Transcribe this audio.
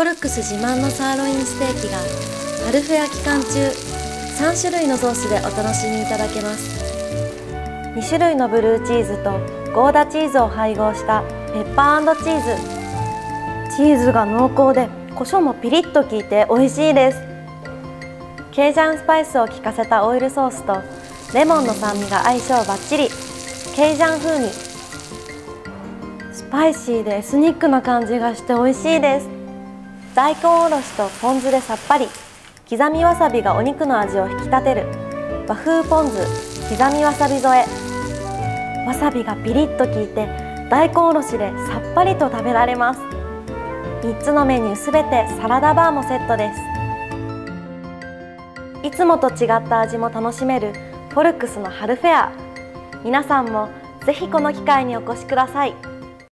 フォルクス自慢のサーロインステーキが春フェア期間中3種類のソースでお楽しみいただけます。2種類のブルーチーズとゴーダチーズを配合したペッパーチーズ。チーズが濃厚で胡椒もピリッと効いて美味しいです。ケージャンスパイスを効かせたオイルソースとレモンの酸味が相性バッチリ。ケージャン風味。スパイシーでエスニックな感じがして美味しいです。大根おろしとポン酢でさっぱり。刻みわさびがお肉の味を引き立てる。和風ポン酢刻みわさび添え。わさびがピリッと効いて大根おろしでさっぱりと食べられます。3つのメニューすべてサラダバーもセットです。いつもと違った味も楽しめるフォルクスの春フェア。皆さんもぜひこの機会にお越しください。